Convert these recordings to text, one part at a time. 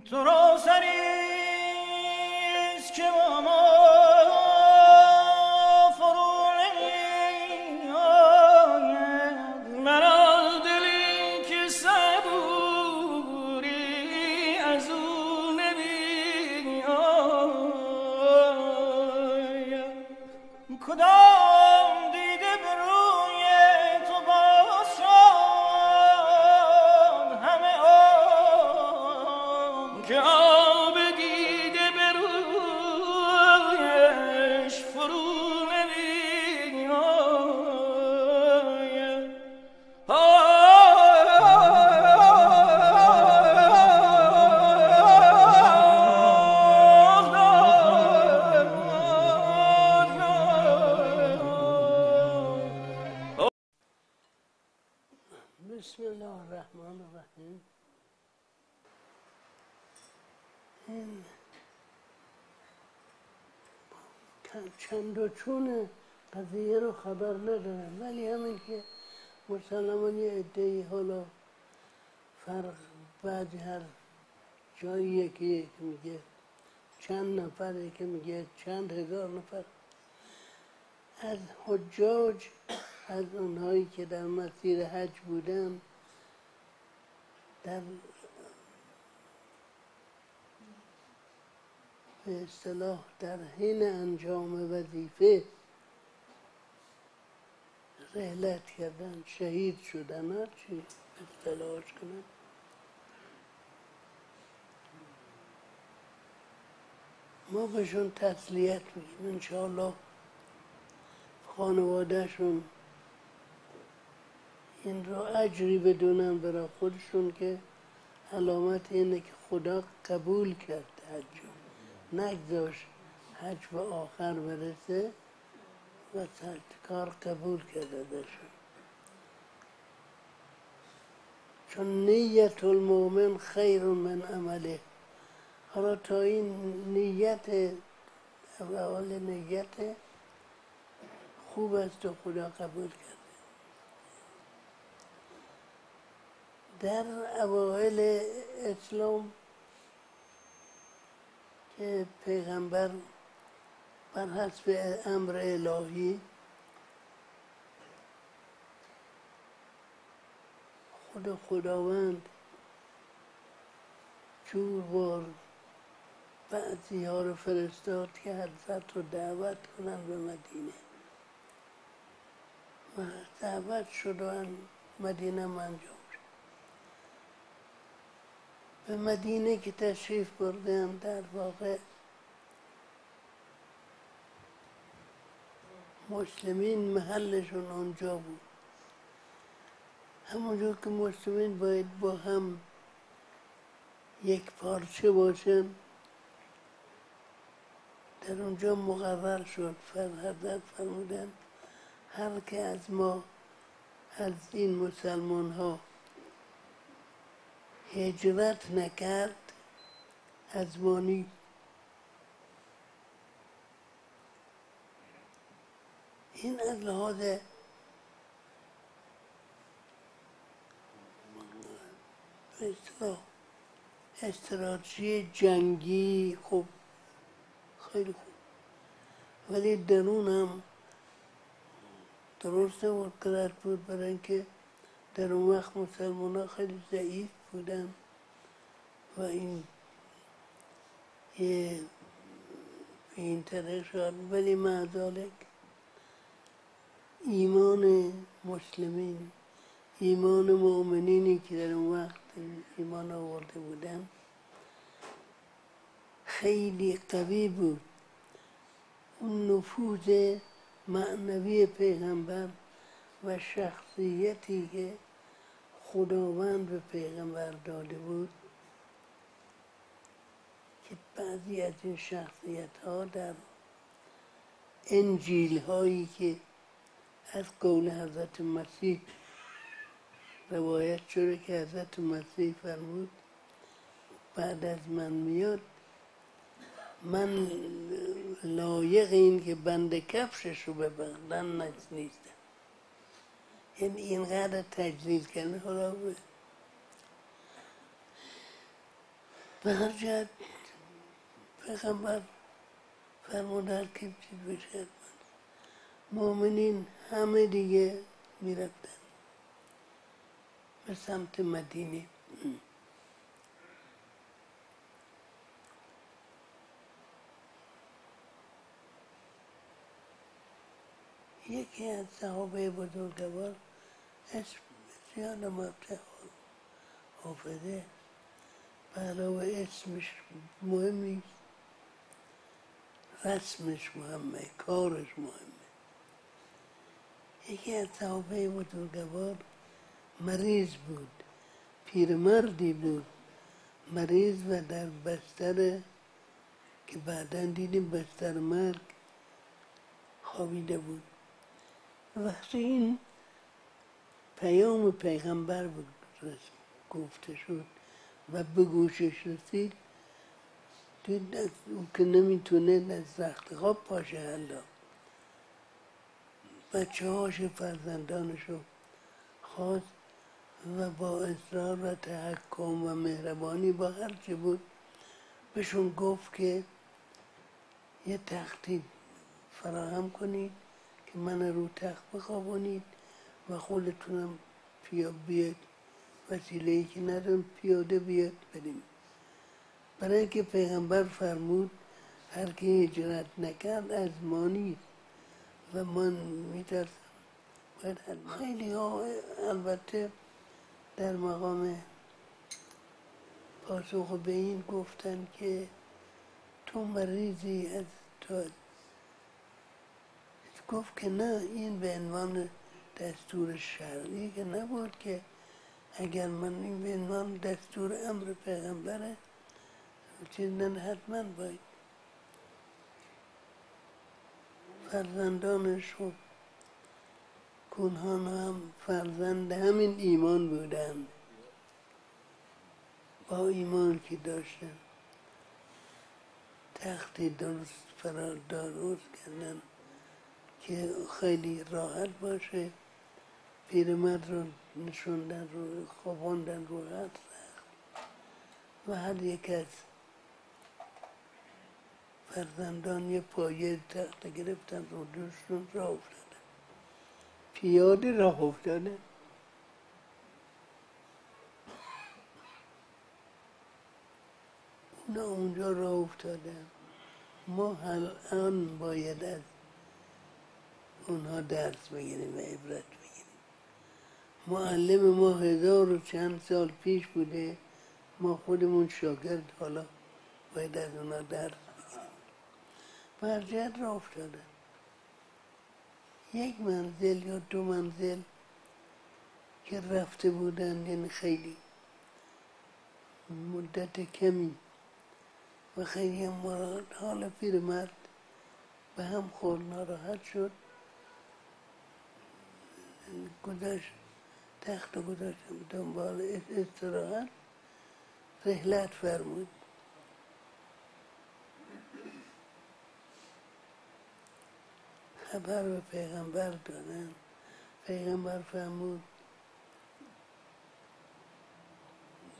تو را سریست که با ما چند و چون قضیه رو خبر ندارم. ولی همین که مسلما یه عده حالا فرق بعد هر جایی که میگه چند نفر که میگه چند هزار نفر. از حجاج از اونهایی که در مسیر حج بودن در به اصطلاح در حین انجام وظیفه رحلت کردن شهید شدن هر چی اصطلاحش کنن. ما بهشون تسلیت میگیم انشاءالله خانوادهشون این رو اجری بدونن برای خودشون که علامت اینه که خدا قبول کرد حج نگذاش حج به آخر برسه و کار قبول کرده ازشون چون نیت المؤمن خیر من عمله. حالا تا این نیت اول نیت خوب است و خدا قبول کرده. در اوائل اسلام که پیغمبر بر حسب امر الهی خود خداوند جور بار بعضی ها رو فرستاد که حضرت رو دعوت کنن به مدینه. و دعوت شد و مدینه انجام شد به مدینه که تشریف بردن در واقع مسلمین محلشون اونجا بود. همونجور که مسلمین باید با هم یک پارچه باشن در اونجا مقرر شد حضرت فرمودن هر که از ما از این مسلمان ها هجرت نکرد از ما نیست این از لحاظ استراتژی جنگی خوب خیلی خوب. ولی درون هم درست بود قدر بود برای اینکه در اون وقت مسلمان ها خیلی ضعیف بودن و این یه این طرح شد. ولی معذالک ایمان مسلمین ایمان مؤمنینی که در اون وقت ایمان آورده بودن خیلی قوی بود. اون نفوذ معنوی پیغمبر و شخصیتی که خداوند به پیغمبر داده بود که بعضی از این شخصیت ها در انجیل هایی که از قول حضرت مسیح روایت شده که حضرت مسیح فرمود بعد از من میاد من لایق این که بند کفشش رو ببندن نیستم. یعنی اینقدر تجلیل کنه حالا به هر جهت پیغمبر فرمودن که چیز بشه. مؤمنین همه دیگه می‌رفتن به سمت مدینه. یکی از صحابه بزرگوار اسم بسیار مبتع حافظه. علاوه اسمش مهم نیست. رسمش مهمه کارش مهمه. یکی از صحابه بزرگوار مریض بود پیرمردی بود. مریض و در بستر که بعدا دیدیم بستر مرگ خوابیده بود. وقتی این پیام پیغمبر گفته شد و به گوشش رسید دید او که نمی‌تونه از رخت خواب پاشه حالا بچه هاش فرزندانش رو خواست و با اصرار و تحکم و مهربانی با هرچی بود بهشون گفت که یه تختی فراهم کنید. که من رو تخت بخوابونید و خودتونم پیا بیاد وسیله ای که ندارم پیاده بیاد بریم. برای اینکه پیغمبر فرمود هر که هجرت نکرد از ما و من میترسم. خیلی ها البته در مقام پاسخ به این گفتن که تو مریضی از تو گفت که نه این به عنوان دستور شرعی که نبود که اگر من این به عنوان دستور امر پیغمبره چیزن حتما باید. فرزندانش و کنهان هم فرزند همین ایمان بودن. با ایمان که داشتن. تختی درست فرار درست کردن. که خیلی راحت باشه. پیرمرد رو نشوندن رو خواباندن رو حد و هر یک از فرزندان یه پایه تخت گرفتن رو دوشتون را افتاده پیاده راه افتاده اونا اونجا راه افتاده ما الان باید از اونها درس بگیریم و عبرت بگیریم. معلم ما هزار و چند سال پیش بوده ما خودمون شاگرد حالا باید از اونا درس برجت را افتادن. یک منزل یا دو منزل که رفته بودن یعنی خیلی مدت کمی و خیلی هم حال مرد به هم خور ناراحت شد. گذاشت تخت گذاشتم دنبال استراحت. رحلت فرمود. خبر به پیغمبر دادن. پیغمبر فرمود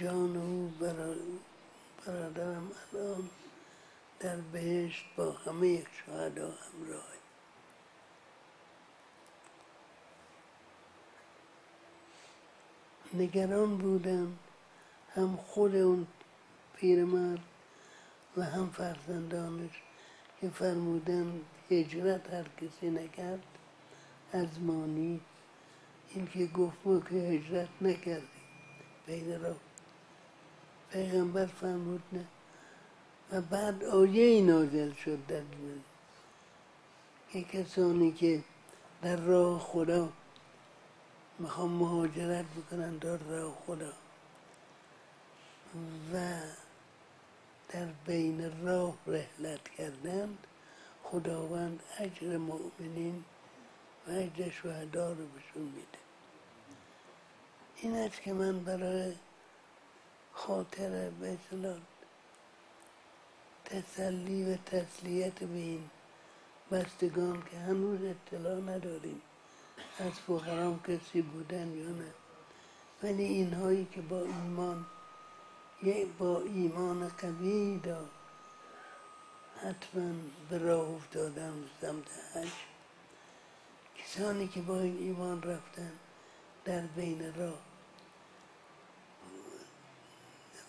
جان او برادرم الان در بهشت با همه شهدا همراه. نگران بودن هم خود اون پیرمرد و هم فرزندانش که فرمودن هجرت هر کسی نکرد از مانی این که گفت ما که هجرت نکردیم. بین را پیغمبر فرمود نه. و بعد آیه نازل شد در که کسانی که در راه خدا می‌خوام مهاجرت بکنن در راه خدا. و در بین راه رحلت کردند خداوند اجر مؤمنین و اجر شهدا رو بهشون میده. این است که من برای خاطر به تسلی و تسلیت به این بستگان که هنوز اطلاع نداریم. از فقرام کسی بودن یا نه. ولی اینهایی که با ایمان با ایمان قوی دار. حتما به راه افتادن سمت حج کسانی که با این ایمان رفتن در بین راه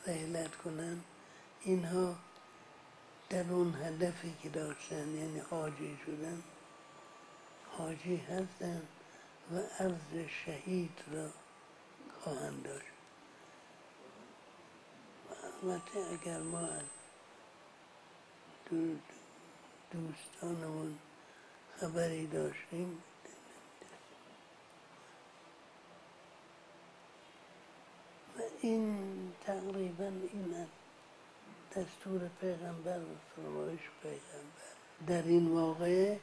رحلت کنن اینها در اون هدفی که داشتن یعنی حاجی شدن حاجی هستن. و عرض شهید را خواهند داشت. و البته اگر ما از دو- دوستانمون خبری داشتیم و این تقریبا این است دستور پیغمبر و فرمایش پیغمبر. در این واقعه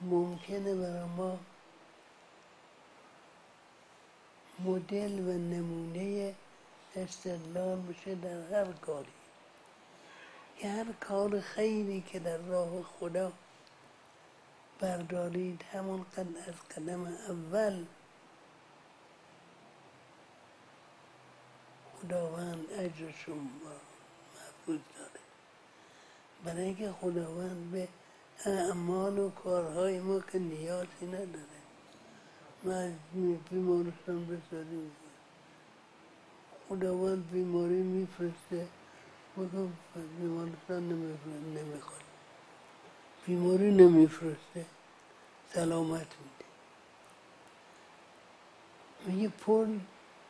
ممکنه برای ما مدل و نمونه استدلال بشه در هر کاری. که هر کار خیری که در راه خدا بردارید همون قد از قدم اول خداوند اجرشون محفوظ داره. برای اینکه خداوند به اعمال و کارهای ما که نیازی نداره. از بیمارستان بسازیم. خداوند بیماری میفرسته. بگم بیمارستان نمی‌خواد. بیماری نمیفرسته. سلامت میده. میگه پول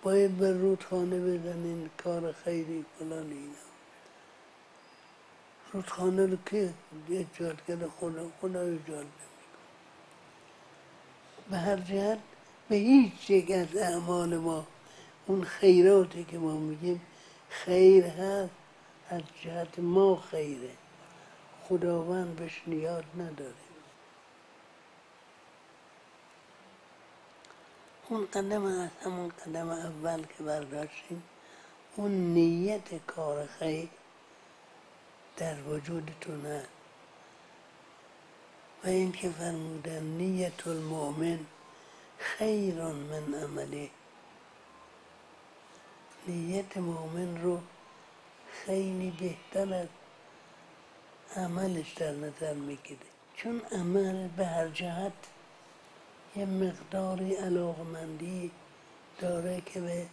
باید به رودخانه بزنین کار خیری فلان اینا. رودخانه رو که ایجاد کرده خدا خدا ایجاد نمی‌کنه به هر جهت به هیچ یک از اعمال ما. اون خیراتی که ما میگیم خیر هست از جهت ما خیره. خداوند بهش نیاز نداره. اون قدم از همون قدم اول که برداشتیم اون نیت کار خیر در وجودتون هست. و این که فرمودن نیت المؤمن خیر من عمله. نیت مؤمن رو خیلی بهتر از عملش در نظر می‌گیره. چون عمل به هر جهت یه مقداری علاقمندی داره که به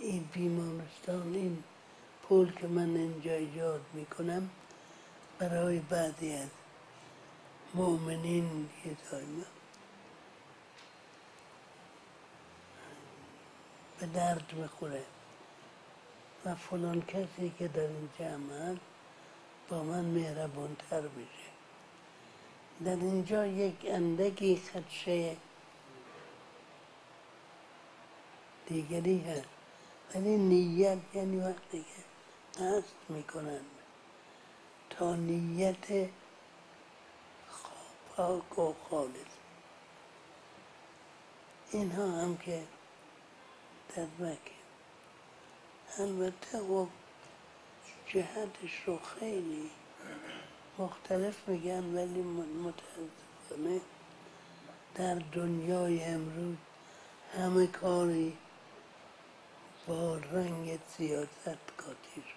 این بیمارستان این پول که من اینجا ایجاد می‌کنم برای بعضی از مؤمنین یه به درد می‌خوره. و فلان کسی که در این جمع با من مهربانتر میشه. در اینجا یک اندکی خدشه دیگری هست ولی نیت یعنی وقتی که قصد می‌کنن. تا نیت پاک و خالص. اینها هم که در مکه. البته خب جهتش رو خیلی مختلف میگن ولی متاسفانه در دنیای امروز همه کاری با رنگ سیاست کاتی شد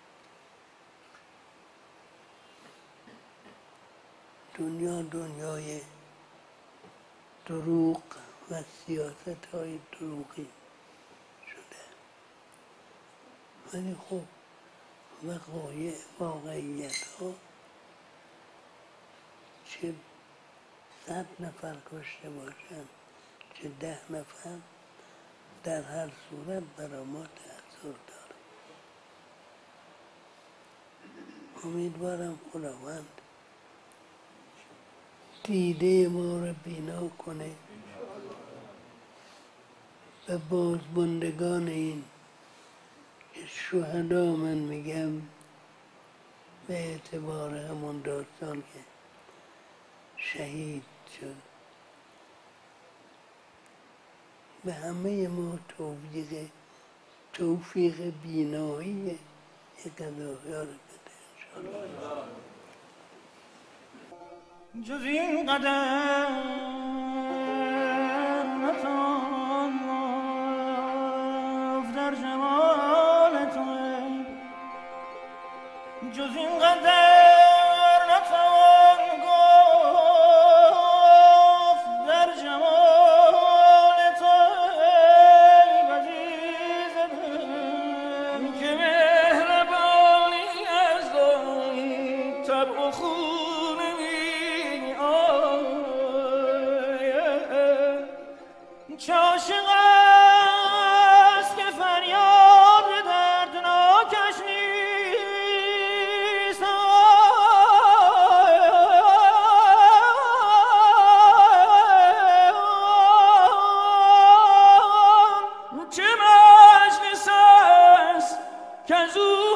دنیا دنیای دروغ و سیاست های دروغی شده. ولی خب وقایع واقعیت ها چه صد نفر کشته باشن چه ده نفر در هر صورت برای ما تأثیر داره. امیدوارم خداوند دیده ما رو بینا کنه. و بازماندگان این شهدا من میگم به اعتبار همون داستان که شهید شد. به همه ما توفیق توفیق بینایی قضایا رو بده انشاءالله جز این قدر نتان در جمال تو جز این قدر can zoo